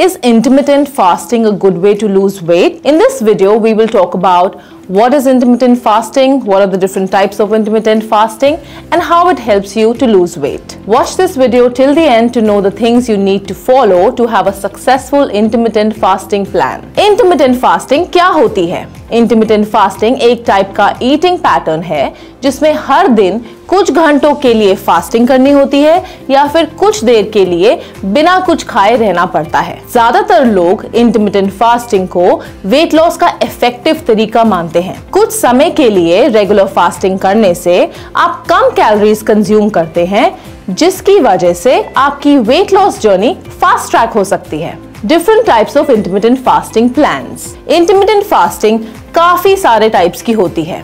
Is intermittent fasting a good way to lose weight? In this video, we will talk about what is intermittent fasting, what are the different types of intermittent fasting, and how it helps you to lose weight. Watch this video till the end to know the things you need to follow to have a successful intermittent fasting plan. Intermittent fasting क्या होती है intermittent fasting एक type का eating pattern है जिसमें हर दिन कुछ घंटों के लिए फास्टिंग करनी होती है या फिर कुछ देर के लिए बिना कुछ खाए रहना पड़ता है ज़्यादातर लोग इंटरमिटेंट फास्टिंग को वेट लॉस का इफ़ेक्टिव तरीका मानते हैं। कुछ समय के लिए रेगुलर फास्टिंग करने से आप कम कैलोरीज कंज्यूम करते हैं जिसकी वजह से आपकी weight loss journey fast track हो सकती है। Different types of intermittent fasting plan intermittent fasting काफ़ी सारे टाइप्स की होती है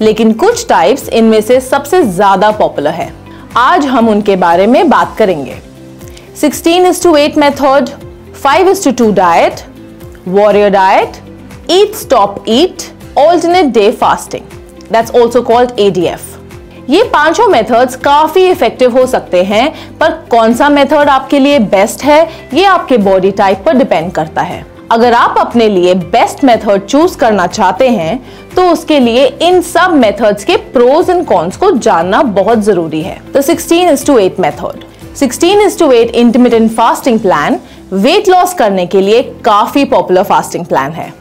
लेकिन कुछ टाइप्स इनमें से सबसे ज़्यादा पॉपुलर है। आज हम उनके बारे में बात करेंगे। 16 is to 8 method, 5 is to 2 diet, warrior diet, eat stop eat, alternate day fasting. That's also called ADF. ये पाँचों मेथड्स काफ़ी इफ़ेक्टिव हो सकते हैं, पर कौन सा मेथड आपके लिए बेस्ट है, ये आपके बॉडी टाइप पर डिपेंड करता है। अगर आप अपने लिए बेस्ट मेथड चूज़ करना चाहते हैं तो उसके लिए इन सब मेथड्स के प्रोज एंड कॉन्स को जानना बहुत ज़रूरी है। तो 16 is to 8 method 16 is to 8 intermittent fasting plan weight loss करने के लिए काफ़ी पॉपुलर फास्टिंग प्लान है।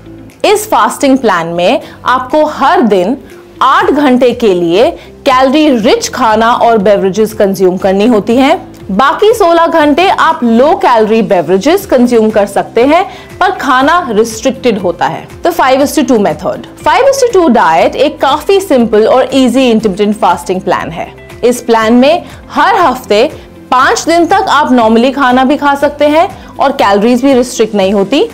इस फास्टिंग प्लान में आपको हर दिन आठ घंटे के लिए कैलोरी रिच खाना और बेवरेजेस कंज्यूम करनी होती हैं। बाकी 16 घंटे आप लो कैलोरी बेवरेजेस कंज्यूम कर सकते हैं, पर खाना रिस्ट्रिक्टेड होता है। तो five is to two method five is to two diet एक काफ़ी सिंपल और इजी इंटरमीडियंट फास्टिंग प्लान है। इस प्लान में हर हफ़्ते पाँच दिन तक आप नॉर्मली खाना भी खा सकते हैं और कैलोरीज भी रिस्ट्रिक्ट नहीं होती।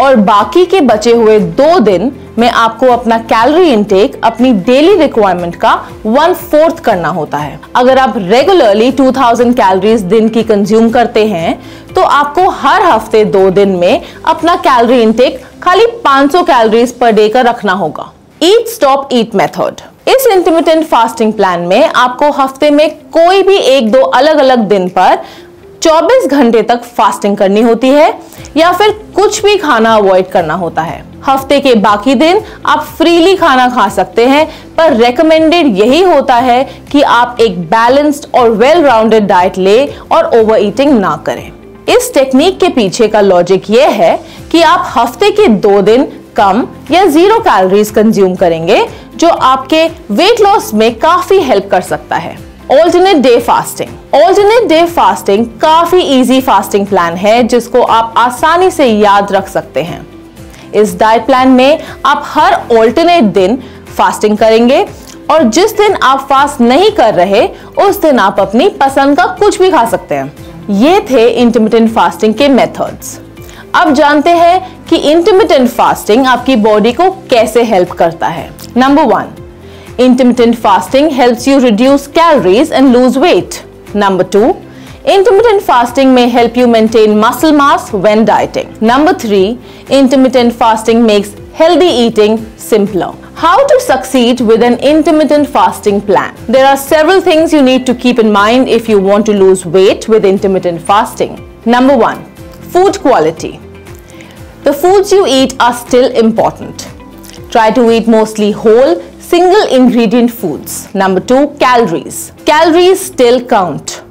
और बाकी के बचे हुए दो दिन में आपको अपना कैलोरी इनटेक अपनी डेली रिक्वायरमेंट का वन फोर्थ करना होता है। अगर आप रेगुलरली 2000 कैलोरीज दिन की कंज्यूम करते हैं तो आपको हर हफ़्ते दो दिन में अपना कैलोरी इनटेक खाली 500 कैलोरीज पर डे का रखना होगा। ईट स्टॉप ईट मेथड इस इंटरमीडियंट फास्टिंग प्लान में आपको हफ़्ते में कोई भी एक दो अलग अलग दिन पर 24 घंटे तक फास्टिंग करनी होती है या फिर कुछ भी खाना अवॉइड करना होता है। हफ़्ते के बाकी दिन आप फ्रीली खाना खा सकते हैं, पर रेकमेंडेड यही होता है कि आप एक बैलेंस्ड और वेल राउंडेड डाइट ले और ओवर ईटिंग ना करें। इस टेक्निक के पीछे का लॉजिक ये है कि आप हफ़्ते के दो दिन कम या ज़ीरो कैलोरीज कंज्यूम करेंगे, जो आपके वेट लॉस में काफ़ी हेल्प कर सकता है। Alternate day fasting alternate day fasting काफ़ी इजी फास्टिंग प्लान है, जिसको आप आसानी से याद रख सकते हैं। इस डाइट प्लान में आप हर ऑल्टरनेट दिन फास्टिंग करेंगे और जिस दिन आप फास्ट नहीं कर रहे, उस दिन आप अपनी पसंद का कुछ भी खा सकते हैं। ये थे इंटरमीडियंट फास्टिंग के मेथड्स अब जानते हैं कि इंटरमीडियंट फास्टिंग आपकी बॉडी को कैसे हेल्प करता है। Number one Intermittent fasting helps you reduce calories and lose weight. Number 2. Intermittent fasting may help you maintain muscle mass when dieting. Number 3. Intermittent fasting makes healthy eating simpler. How to succeed with an intermittent fasting plan? There are several things you need to keep in mind if you want to lose weight with intermittent fasting. Number 1. Food quality. The foods you eat are still important. Try to eat mostly whole, Single ingredient foods. Number two, calories. Calories still count.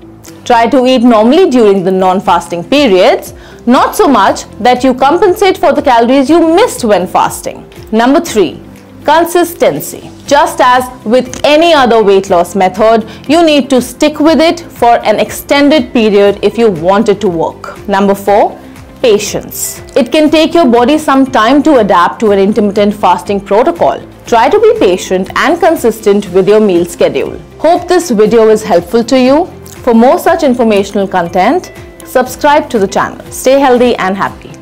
Try to eat normally during the non-fasting periods, not so much that you compensate for the calories you missed when fasting. Number three, consistency. Just as with any other weight loss method, you need to stick with it for an extended period if you want it to work. Number four, patience. It can take your body some time to adapt to an intermittent fasting protocol. Try to be patient and consistent with your meal schedule. Hope this video is helpful to you. For more such informational content, subscribe to the channel. Stay healthy and happy.